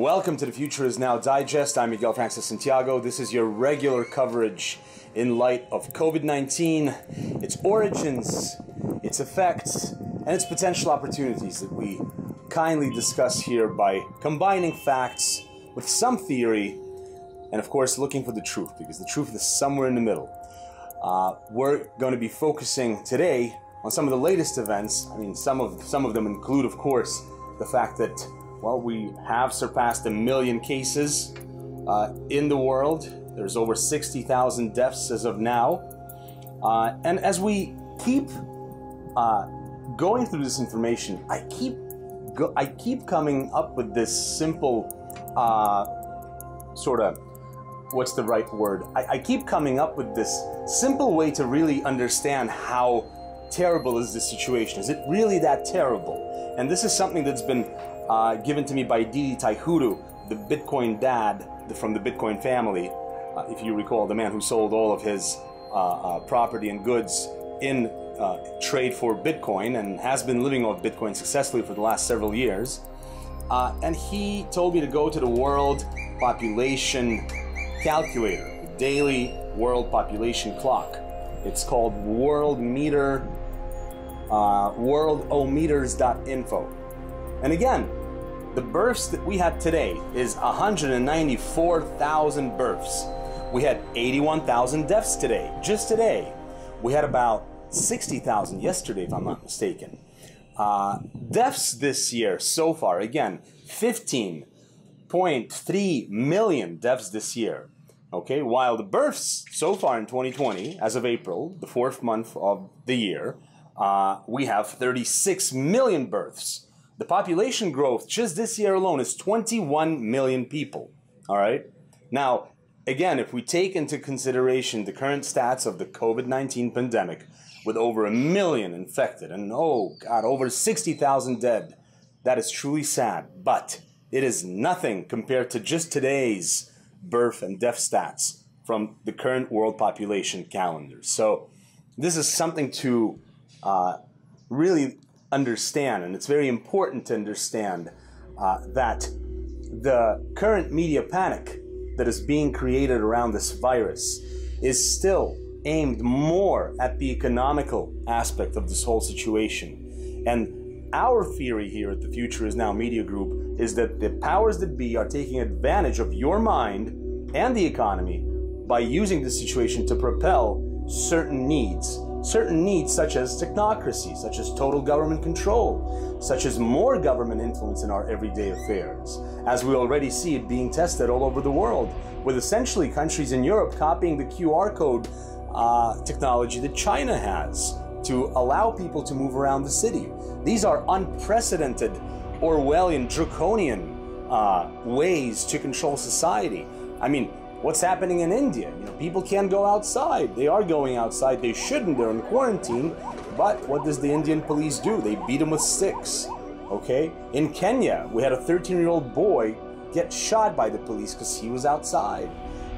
Welcome to the Future is Now Digest. I'm Miguel Francis Santiago. This is your regular coverage in light of COVID 19, its origins, its effects, and its potential opportunities that we kindly discuss here by combining facts with some theory and, of course, looking for the truth because the truth is somewhere in the middle. Uh, we're going to be focusing today on some of the latest events. I mean, some of some of them include, of course, the fact that well, we have surpassed a million cases uh, in the world. There's over 60,000 deaths as of now. Uh, and as we keep uh, going through this information, I keep go- I keep coming up with this simple uh, sort of what's the right word? I, I keep coming up with this simple way to really understand how terrible is this situation. Is it really that terrible? And this is something that's been uh, given to me by Didi Taihuttu, the Bitcoin dad from the Bitcoin family. Uh, if you recall, the man who sold all of his uh, uh property and goods in uh, trade for Bitcoin and has been living off Bitcoin successfully for the last several years. Uh, and he told me to go to the World Population Calculator, the daily World Population Clock. It's called World Meter, worldometers.info. And again, the births that we had today is 194,000 births. We had 81,000 deaths today, just today. We had about 60,000 yesterday, if I'm not mistaken. Uh, deaths this year so far, again, 15.3 million deaths this year. Okay, while the births so far in 2020, as of April, the fourth month of the year, uh, we have 36 million births. The population growth just this year alone is 21 million people. All right. Now, again, if we take into consideration the current stats of the COVID 19 pandemic, with over a million infected and oh God, over 60,000 dead, that is truly sad. But it is nothing compared to just today's birth and death stats from the current world population calendar. So, this is something to uh, really understand, and it's very important to understand uh, that the current media panic that is being created around this virus is still aimed more at the economical aspect of this whole situation. And our theory here at the Future is Now Media Group is that the powers that be are taking advantage of your mind and the economy by using this situation to propel certain needs certain needs such as technocracy, such as total government control, such as more government influence in our everyday affairs, as we already see it being tested all over the world, with essentially countries in Europe copying the QR code uh, technology that China has to allow people to move around the city. These are unprecedented, Orwellian, draconian uh, ways to control society. I mean, what's happening in India. You know, people can't go outside. They are going outside. They shouldn't. They're in quarantine. But what does the Indian police do? They beat them with sticks. Okay? In Kenya, we had a 13 year old boy get shot by the police because he was outside.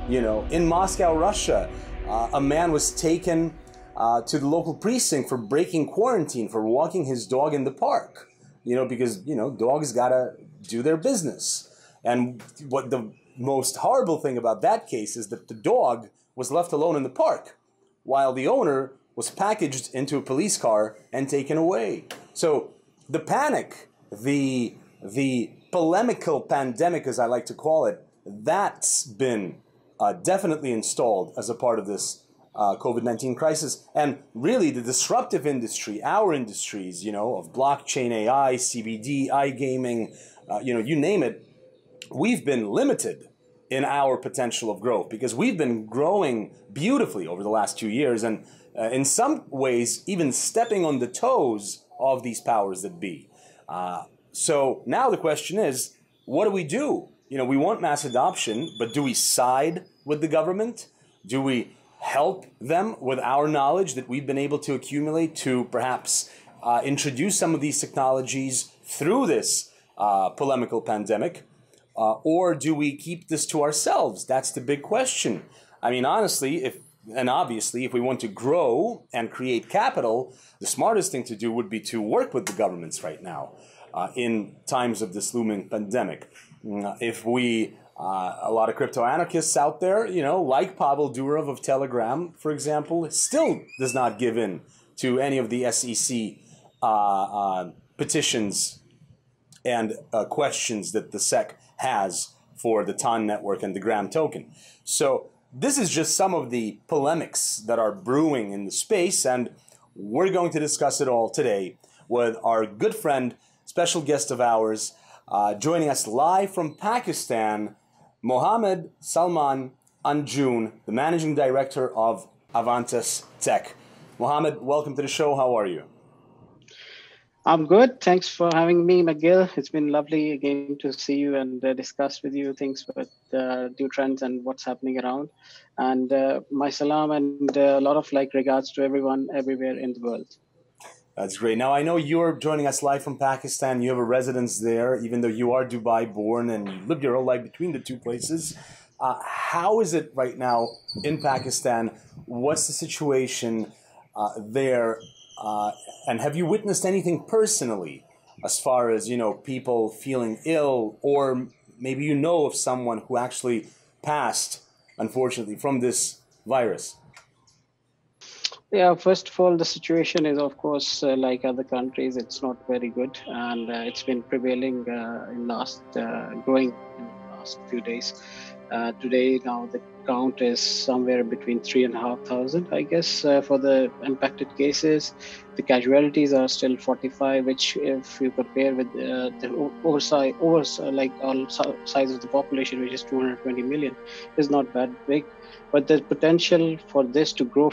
You know, in Moscow, Russia, uh, a man was taken uh, to the local precinct for breaking quarantine, for walking his dog in the park. You know, because, you know, dogs gotta do their business. And what the most horrible thing about that case is that the dog was left alone in the park while the owner was packaged into a police car and taken away. So the panic, the the polemical pandemic, as I like to call it, that's been uh, definitely installed as a part of this uh, COVID 19 crisis. And really, the disruptive industry, our industries, you know, of blockchain AI, CBD, iGaming, uh, you know, you name it, we've been limited in our potential of growth because we've been growing beautifully over the last two years and uh, in some ways even stepping on the toes of these powers that be. Uh, so now the question is, what do we do? You know, we want mass adoption, but do we side with the government? Do we help them with our knowledge that we've been able to accumulate to perhaps uh, introduce some of these technologies through this uh, polemical pandemic? Uh, or do we keep this to ourselves? That's the big question. I mean, honestly, if and obviously, if we want to grow and create capital, the smartest thing to do would be to work with the governments right now uh, in times of this looming pandemic. Mm, if we, uh, a lot of crypto anarchists out there, you know, like Pavel Durov of Telegram, for example, still does not give in to any of the SEC uh, uh, petitions and uh, questions that the SEC has for the TON network and the Gram token. So this is just some of the polemics that are brewing in the space, and we're going to discuss it all today with our good friend, special guest of ours, uh, joining us live from Pakistan, Muhammad Salman Anjum, the managing director of Avantas Tech. Muhammad, welcome to the show. How are you? I'm good. Thanks for having me, Miguel. It's been lovely again to see you and uh, discuss with you things with uh, new trends and what's happening around. And uh, my salam and uh, a lot of like regards to everyone everywhere in the world. That's great. Now I know you're joining us live from Pakistan. You have a residence there, even though you are Dubai born and you lived your whole life between the two places. Uh, how is it right now in Pakistan? What's the situation uh, there? Uh, and have you witnessed anything personally as far as, you know, people feeling ill or maybe you know of someone who actually passed, unfortunately, from this virus? Yeah, first of all, the situation is, of course, uh, like other countries, it's not very good, and uh, it's been prevailing uh, in last uh, growing in the last few days. Uh, today, now the count is somewhere between three and a half thousand, I guess, uh, for the impacted cases. The casualties are still 45, which, if you compare with uh, the oversize, over, like all size of the population, which is 220 million, is not that big. But the potential for this to grow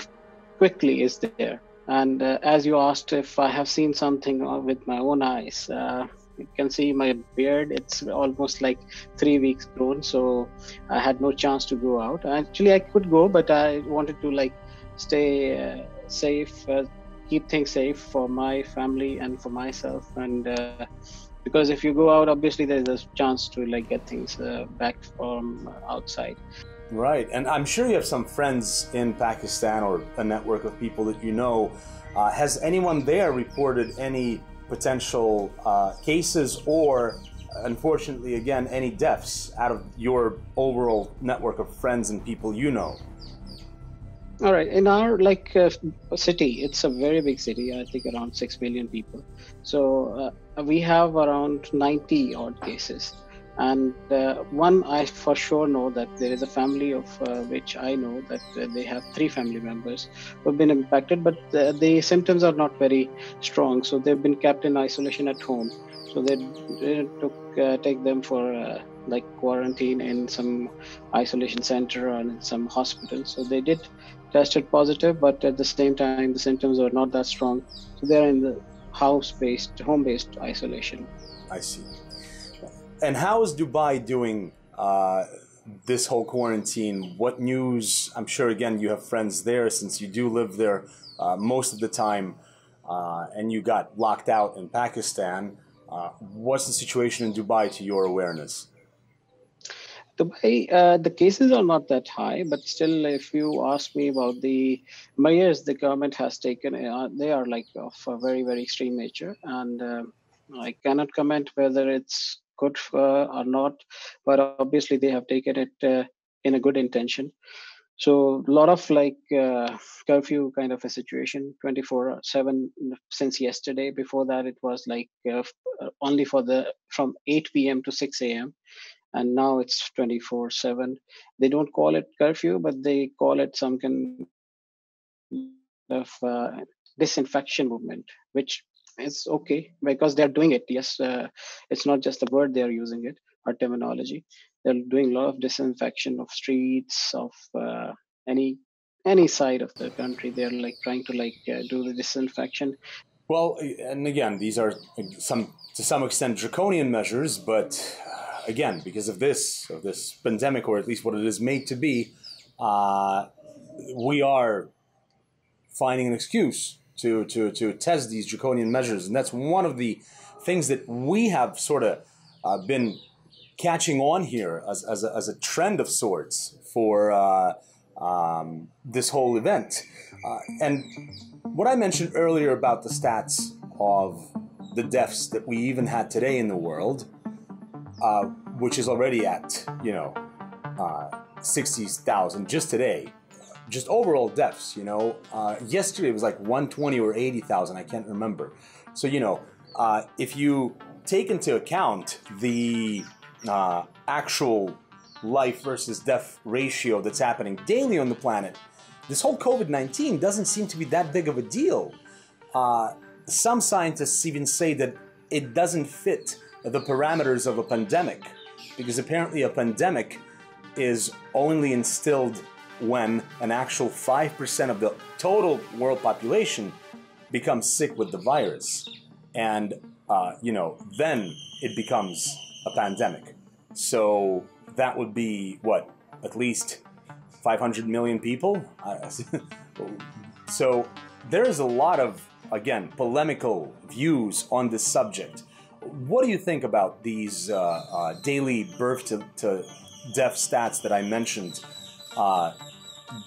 quickly is there. And uh, as you asked if I have seen something uh, with my own eyes, uh, you can see my beard. It's almost like three weeks grown so i had no chance to go out. Actually i could go but i wanted to like stay uh, safe uh, keep things safe for my family and for myself. And uh, because if you go out obviously there's a chance to like get things uh, back from outside. Right. And i'm sure you have some friends in pakistan or a network of people that you know. Uh, has anyone there reported any potential uh, cases or unfortunately again any deaths out of your overall network of friends and people you know. All right. In our like uh, city it's a very big city i think around 6 million people. So uh, we have around 90 odd cases and uh, one, I for sure know that there is a family of uh, which I know that uh, they have three family members who have been impacted, but the, the, symptoms are not very strong. So they've been kept in isolation at home. So they, took uh, take them for uh, like quarantine in some isolation center or in some hospital. So they did tested positive, but at the same time the symptoms are not that strong. So they're in the house-based, home-based isolation. I see. And how is Dubai doing uh, this whole quarantine? What news? I'm sure, again, you have friends there since you do live there uh, most of the time uh, and you got locked out in Pakistan. Uh, what's the situation in Dubai to your awareness? Dubai, uh, the cases are not that high, but still, if you ask me about the measures the government has taken, uh, they are like of a very, very extreme nature. And I cannot comment whether it's good uh, or not but obviously they have taken it uh, in a good intention. So a lot of like uh, curfew kind of a situation 24 7 since yesterday. Before that it was like only for the from 8 p.m to 6 a.m and now it's 24 7 they don't call it curfew but they call it some kind of uh, disinfection movement which it's okay because they're doing it. Yes uh, it's not just the word they're using it or terminology. They're doing a lot of disinfection of streets of uh, any any side of the country. They're like trying to like uh, do the disinfection. Well and again these are some to some extent draconian measures but uh, again because of this of this pandemic or at least what it is made to be uh, we are finding an excuse to, to, to test these draconian measures. And that's one of the things that we have sort of uh, been catching on here as, as, a, as a trend of sorts for uh, um, this whole event. Uh, and what I mentioned earlier about the stats of the deaths that we even had today in the world, uh, which is already at, you know, uh, 60,000 just today. Just overall deaths, you know. Uh, yesterday it was like 120 or 80,000, I can't remember. So, you know, uh, if you take into account the uh, actual life versus death ratio that's happening daily on the planet, this whole COVID 19 doesn't seem to be that big of a deal. Uh, some scientists even say that it doesn't fit the parameters of a pandemic because apparently a pandemic is only instilled when an actual 5% of the total world population becomes sick with the virus. And, uh, you know, then it becomes a pandemic. So that would be what, at least 500 million people? so there is a lot of, again, polemical views on this subject. What do you think about these uh, uh, daily birth to, to, death stats that I mentioned? Uh,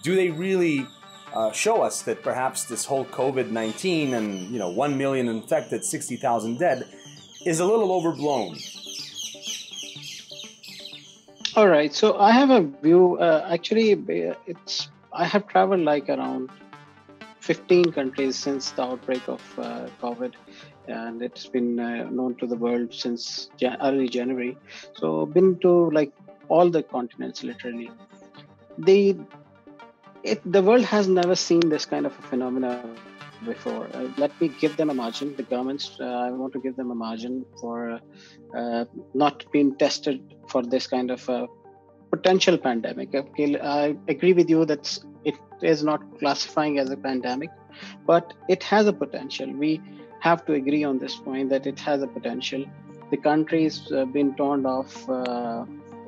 do they really uh, show us that perhaps this whole COVID 19 and, you know, 1 million infected, 60,000 dead is a little overblown? All right. So I have a view. Uh, actually, it's I have traveled like around 15 countries since the outbreak of uh, COVID, and it's been uh, known to the world since early January. So been to like all the continents literally. The it, the world has never seen this kind of a phenomenon before. Uh, let me give them a margin. The governments, uh, I want to give them a margin for uh, not being tested for this kind of potential pandemic. Okay, I agree with you that it is not classifying as a pandemic, but it has a potential. We have to agree on this point that it has a potential. The country's uh, been torn off uh,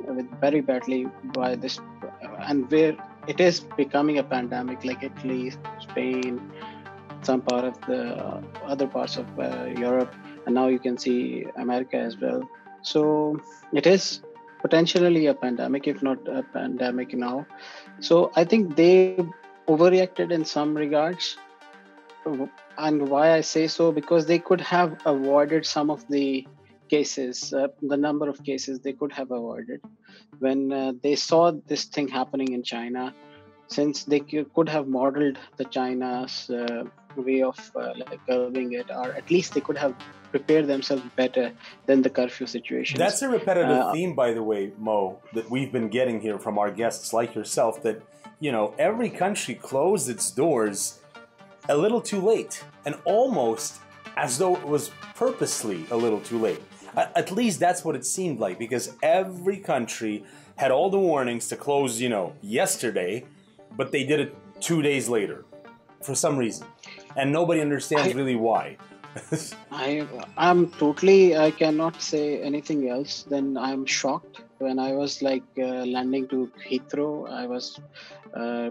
with very badly by this, and where it is becoming a pandemic, like Italy, Spain, some part of the other parts of uh, Europe, and now you can see America as well. So it is potentially a pandemic, if not a pandemic now. So I think they overreacted in some regards. And why I say so, because they could have avoided some of the cases, uh, the number of cases they could have avoided when uh, they saw this thing happening in China since they could have modeled the China's uh, way of uh, like curbing it, or at least they could have prepared themselves better than the curfew situation. That's a repetitive uh, theme, by the way, Mo, that we've been getting here from our guests like yourself. That you know, every country closed its doors a little too late, and almost as though it was purposely a little too late. At least that's what it seemed like, because every country had all the warnings to close, you know, yesterday, but they did it two days later for some reason, and nobody understands I, really why. I I'm totally I cannot say anything else than I'm shocked when I was like uh, landing to Heathrow. I was uh,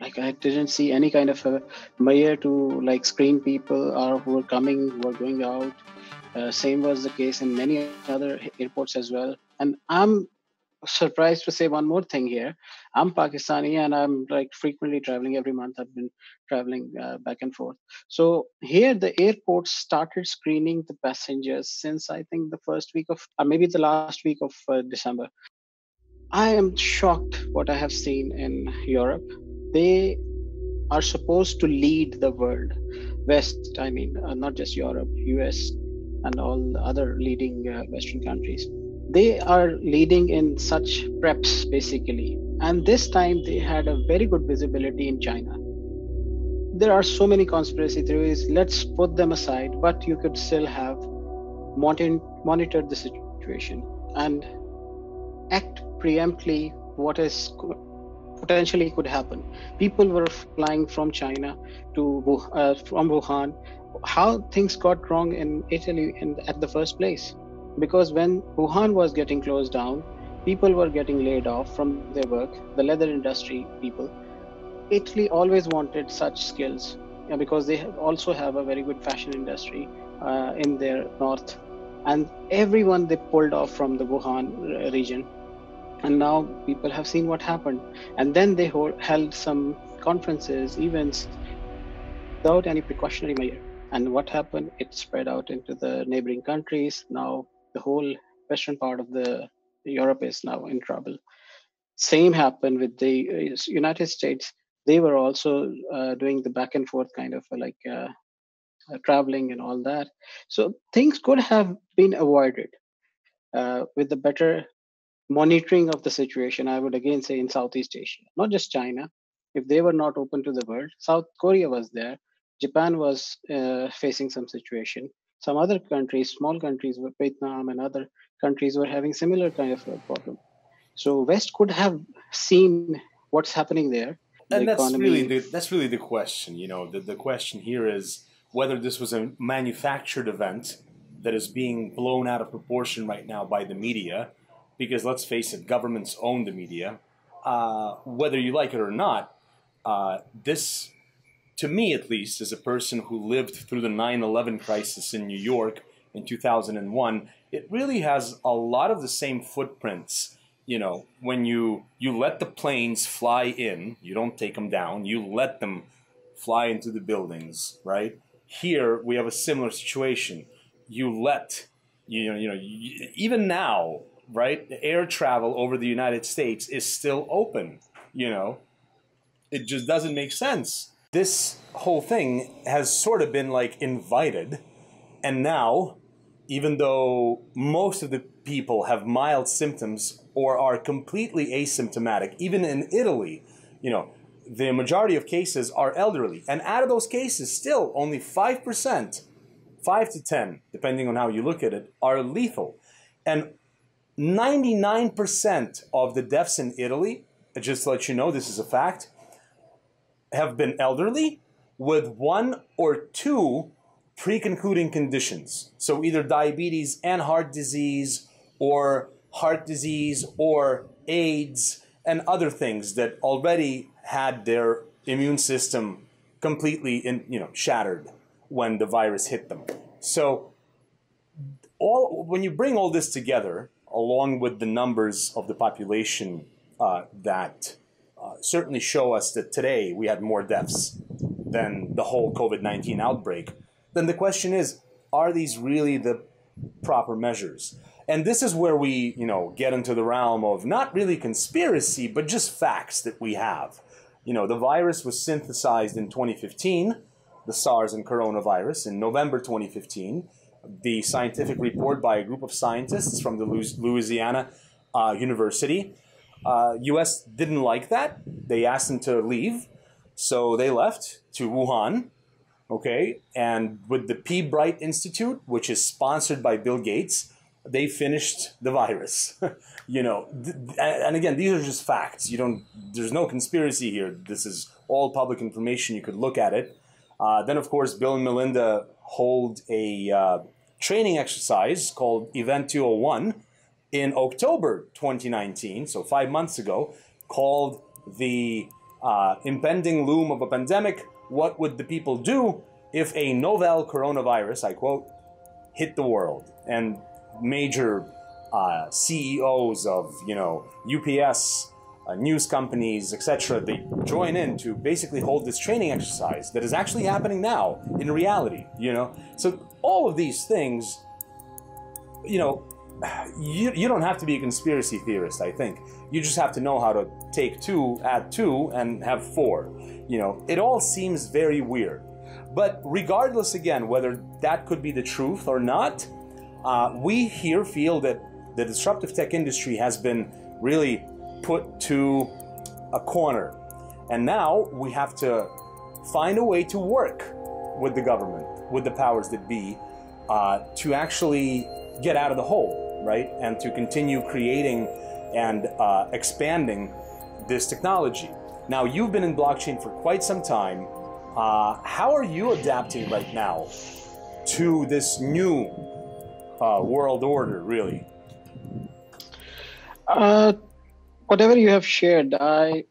like I didn't see any kind of a mayor to like screen people or who were coming, who were going out. Uh, same was the case in many other airports as well. And I'm surprised to say one more thing here. I'm Pakistani and I'm like frequently traveling every month. I've been traveling uh, back and forth. So here, the airport started screening the passengers since I think the first week of, or maybe the last week of uh, December. I am shocked what I have seen in Europe. They are supposed to lead the world, West, I mean, uh, not just Europe, US, and all the other leading uh, Western countries. They are leading in such preps basically. And this time they had a very good visibility in china. There are so many conspiracy theories. Let's put them aside but you could still have monitored the situation and act preemptly what is potentially could happen people were flying from china to uh, from wuhan how things got wrong in italy in, at the first place because when Wuhan was getting closed down, people were getting laid off from their work, the leather industry people. Italy always wanted such skills because they also have a very good fashion industry uh, in their north. And everyone they pulled off from the Wuhan region. And now people have seen what happened. And then they hold, held some conferences, events without any precautionary measure. And what happened? It spread out into the neighboring countries. Now the whole western part of the Europe is now in trouble. Same happened with the uh, United States. They were also uh, doing the back and forth kind of like uh, uh, traveling and all that. So things could have been avoided uh, with the better monitoring of the situation. I would again say in Southeast Asia, not just China. If they were not open to the world, South Korea was there. Japan was uh, facing some situation. Some other countries, small countries, Vietnam and other countries were having similar kind of problem. So West could have seen what's happening there. The and that's economy. really the, that's really the question. You know, the, the question here is whether this was a manufactured event that is being blown out of proportion right now by the media, because let's face it, governments own the media. Uh, whether you like it or not, uh, this, to me at least, as a person who lived through the 9 11 crisis in New York in 2001, it really has a lot of the same footprints. You know, when you, you let the planes fly in, you don't take them down, you let them fly into the buildings, right? Here we have a similar situation. You let you know, you know, even now, right? Air travel over the United States is still open. You know, it just doesn't make sense. This whole thing has sort of been like invited, and now, even though most of the people have mild symptoms or are completely asymptomatic, even in Italy, you know, the majority of cases are elderly. And out of those cases, still only 5%, 5 to 10, depending on how you look at it, are lethal. And 99% of the deaths in Italy, just to let you know, this is a fact, have been elderly with one or two pre-concluding conditions. So either diabetes and heart disease or heart disease or AIDS and other things that already had their immune system completely in, you know shattered when the virus hit them. So all when you bring all this together, along with the numbers of the population uh, that uh, certainly show us that today we had more deaths than the whole COVID nineteen outbreak, then the question is: Are these really the proper measures? And this is where we, you know, get into the realm of not really conspiracy, but just facts that we have. You know, the virus was synthesized in 2015, the SARS and coronavirus, in November 2015. The scientific report by a group of scientists from the Louisiana uh, University. Uh, U.S. didn't like that. They asked them to leave, so they left to Wuhan. Okay, and with the Pirbright Institute, which is sponsored by Bill Gates, they finished the virus. you know, and again, these are just facts. You don't. There's no conspiracy here. This is all public information. You could look at it. Uh, then, of course, Bill and Melinda hold a uh, training exercise called Event 201 in October 2019, so five months ago, called the uh, impending loom of a pandemic. What would the people do if a novel coronavirus, I quote, hit the world? And major uh, CEOs of you know UPS, uh, news companies, etc. They join in to basically hold this training exercise that is actually happening now in reality. You know, so all of these things, you know, you, you don't have to be a conspiracy theorist. I think you just have to know how to take two, add two, and have four. You know, it all seems very weird. But regardless, again, whether that could be the truth or not, uh, we here feel that the disruptive tech industry has been really put to a corner. And now we have to find a way to work with the government, with the powers that be, uh, to actually get out of the hole, right? And to continue creating and uh, expanding this technology. Now, you've been in blockchain for quite some time. Uh, how are you adapting right now to this new uh, world order, really? Whatever you have shared, I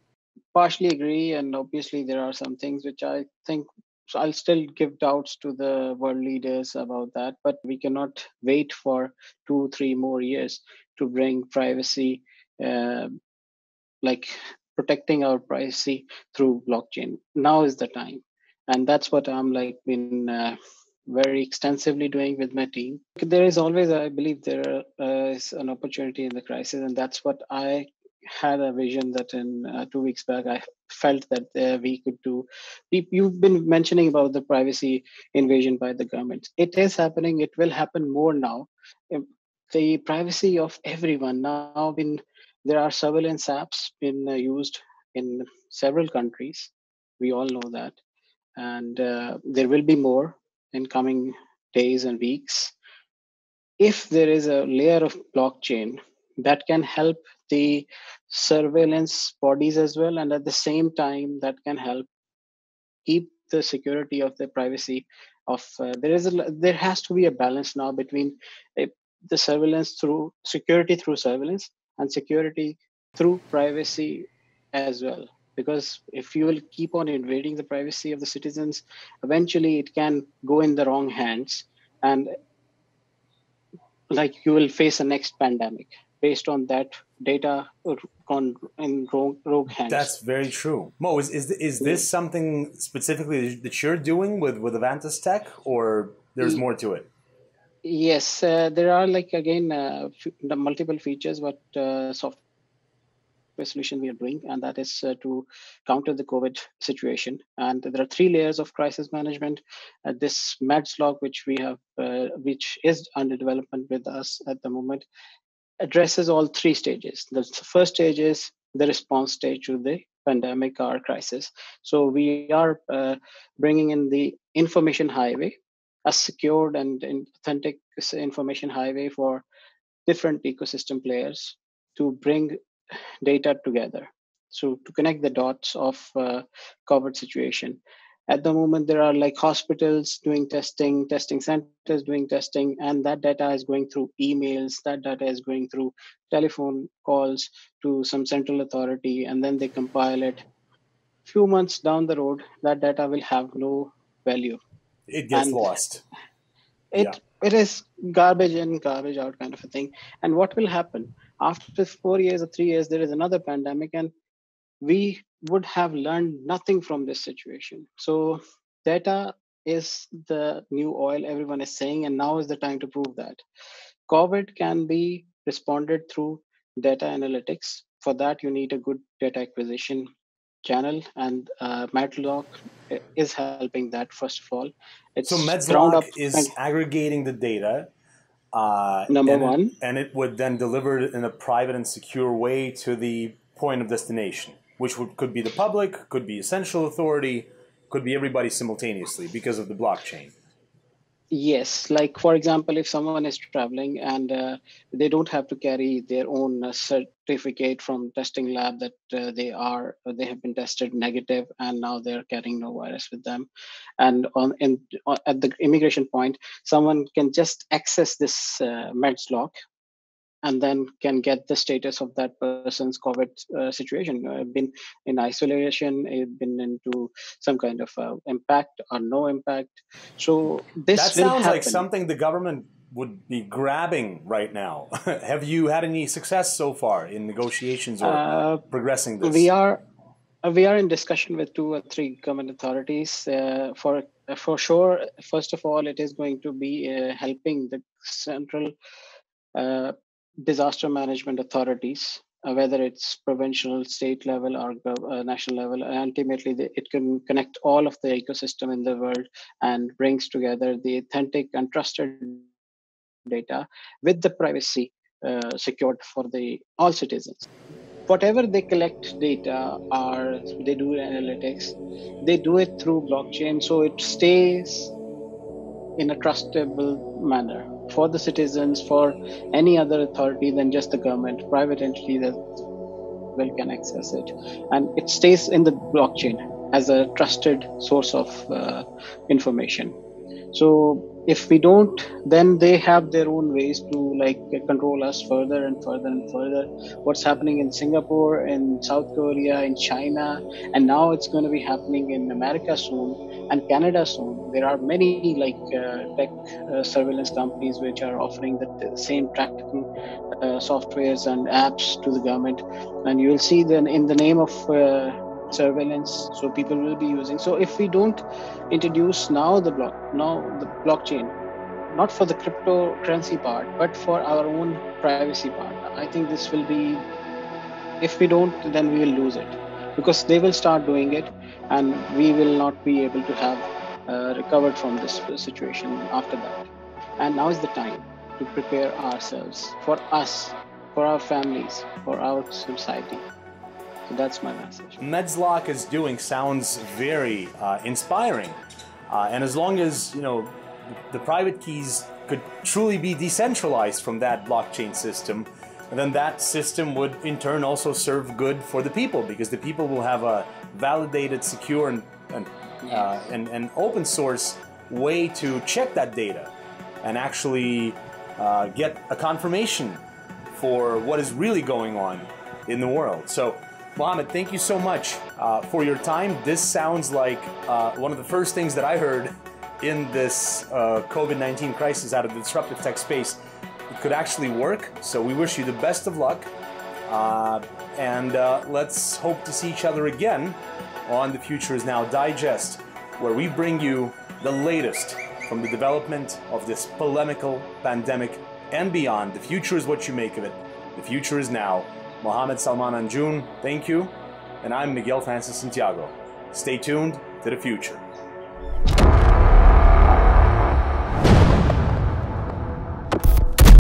partially agree, and obviously there are some things which I think so I'll still give doubts to the world leaders about that, but we cannot wait for two, three more years to bring privacy, uh, like protecting our privacy through blockchain. Now is the time, and that's what I'm like been uh, very extensively doing with my team. There is always, I believe, there is an opportunity in the crisis, and that's what I had a vision that in uh, two weeks back I felt that uh, we could do. You've been mentioning about the privacy invasion by the government. It is happening. It will happen more now. The privacy of everyone now been there are surveillance apps been uh, used in several countries. We all know that, and uh, there will be more in coming days and weeks. If there is a layer of blockchain that can help the surveillance bodies as well, and at the same time that can help keep the security of the privacy of uh, there is a there has to be a balance now between uh, the surveillance through security through surveillance and security through privacy as well. Because if you will keep on invading the privacy of the citizens eventually it can go in the wrong hands and like you will face a next pandemic based on that data gone in rogue, rogue hands. That's very true. Mo, is, is, is this something specifically that you're doing with, with Avantas Tech, or there's more to it? Yes, uh, there are like again uh, multiple features but uh, software solution we are doing, and that is uh, to counter the COVID situation. And there are three layers of crisis management. Uh, this MedsLock, which we have, uh, which is under development with us at the moment, addresses all three stages. The first stage is the response stage to the pandemic or crisis. So we are uh, bringing in the information highway, a secured and authentic information highway for different ecosystem players to bring data together. So to connect the dots of uh, COVID situation at the moment there are like hospitals doing testing testing centers doing testing and that data is going through emails that data is going through telephone calls to some central authority and then they compile it. Few months down the road that data will have no value. It gets and lost. it yeah. it is garbage in garbage out kind of a thing. And what will happen? After 4 years or 3 years there is another pandemic and we would have learned nothing from this situation. So, data is the new oil, everyone is saying, and now is the time to prove that. COVID can be responded through data analytics. For that, you need a good data acquisition channel, and uh, MedsLock is helping that, first of all. It's so, MedsLock is and, aggregating the data. Uh, number and one. It, and it would then deliver it in a private and secure way to the point of destination which would, could be the public, could be essential authority, could be everybody simultaneously because of the blockchain. Yes, like for example, if someone is traveling and uh, they don't have to carry their own uh, certificate from testing lab that uh, they are they have been tested negative and now they're carrying no virus with them, and on in at the immigration point, someone can just access this uh, MedsLock and then can get the status of that person's COVID uh, situation. Uh, been in isolation, uh, been into some kind of uh, impact or no impact. So this that sounds like something the government would be grabbing right now. Have you had any success so far in negotiations or uh, progressing this? We are. Uh, we are in discussion with two or three government authorities for for sure. First of all, it is going to be helping the central uh, disaster management authorities, uh, whether it's provincial, state level, or uh, national level. And ultimately, the, it can connect all of the ecosystem in the world and brings together the authentic and trusted data with the privacy uh, secured for the all citizens. Whatever they collect data or they do analytics, they do it through blockchain, so it stays in a trustable manner for the citizens, for any other authority than just the government, private entity that can access it. And it stays in the blockchain as a trusted source of uh, information. So if we don't then they have their own ways to like control us further and further and further. What's happening in singapore in south korea in china and now it's going to be happening in america soon and canada soon. There are many like uh, tech uh, surveillance companies which are offering the, same tracking uh, softwares and apps to the government. And you'll see then in the name of uh, surveillance so people will be using. So if we don't introduce now the block now the blockchain not for the cryptocurrency part but for our own privacy part i think this will be if we don't then we will lose it. Because they will start doing it and we will not be able to have uh, recovered from this situation after that. And now is the time to prepare ourselves for us for our families for our society so that's my message. MedsLock is doing sounds very uh, inspiring, uh, and as long as you know the private keys could truly be decentralized from that blockchain system, then that system would in turn also serve good for the people because the people will have a validated, secure, and and, uh, and, and open source way to check that data and actually uh, get a confirmation for what is really going on in the world. So Muhammad, thank you so much uh, for your time. This sounds like uh, one of the first things that I heard in this uh, COVID 19 crisis out of the disruptive tech space. It could actually work. So we wish you the best of luck. Uh, and uh, let's hope to see each other again on The Future is Now Digest, where we bring you the latest from the development of this polemical pandemic and beyond. The future is what you make of it. The future is now. Muhammad Salman Anjum, thank you. And I'm Miguel Francis Santiago. Stay tuned to the future.